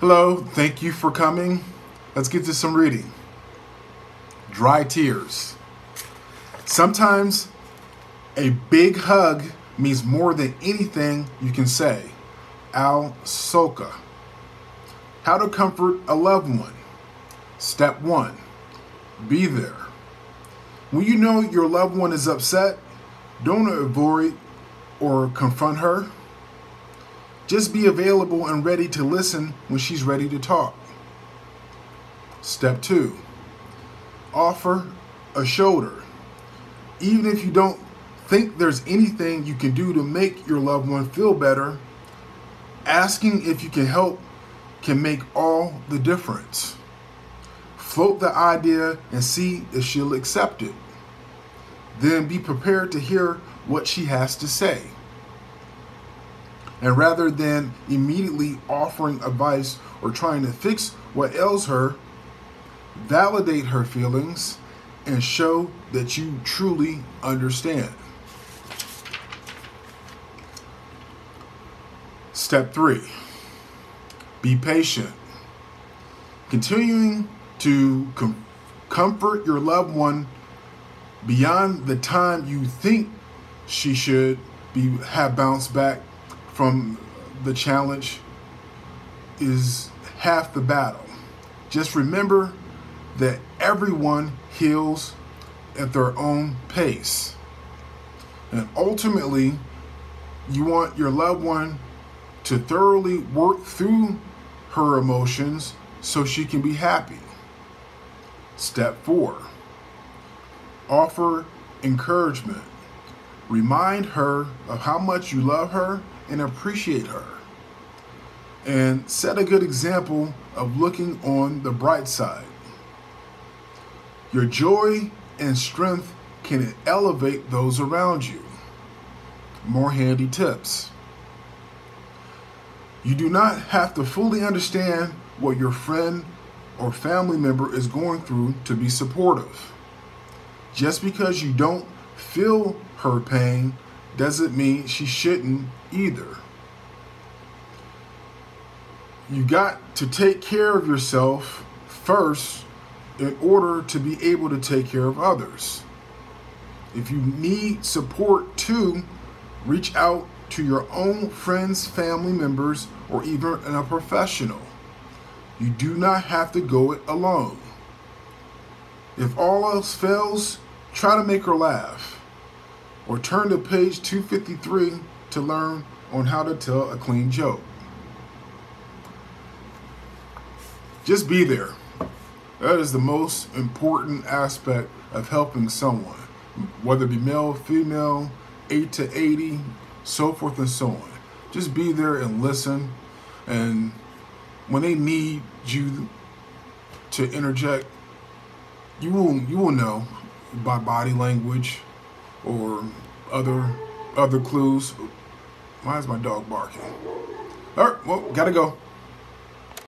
Hello, thank you for coming. Let's get to some reading. Dry tears. Sometimes a big hug means more than anything you can say. Al Soka. How to comfort a loved one. Step one be there. When you know your loved one is upset, don't avoid or confront her. Just be available and ready to listen when she's ready to talk. Step two offer a shoulder. Even if you don't think there's anything you can do to make your loved one feel better, asking if you can help can make all the difference. Float the idea and see if she'll accept it. Then be prepared to hear what she has to say. And rather than immediately offering advice or trying to fix what ails her, validate her feelings and show that you truly understand. Step three be patient. Continuing to com- comfort your loved one beyond the time you think she should be have bounced back from the challenge is half the battle. Just remember that everyone heals at their own pace. And ultimately, you want your loved one to thoroughly work through her emotions so she can be happy. Step four offer encouragement. Remind her of how much you love her and appreciate her. And set a good example of looking on the bright side. Your joy and strength can elevate those around you. More handy tips. You do not have to fully understand what your friend or family member is going through to be supportive. Just because you don't feel her pain doesn't mean she shouldn't either. You got to take care of yourself first in order to be able to take care of others. If you need support too, reach out to your own friends, family members, or even a professional. You do not have to go it alone. If all else fails, try to make her laugh. Or turn to page 253 to learn on how to tell a clean joke. Just be there. That is the most important aspect of helping someone, whether it be male, female, 8 to 80, so forth and so on. Just be there and listen. And when they need you to interject, you will you will know by body language or other other clues. Why is my dog barking? All right, well, gotta go.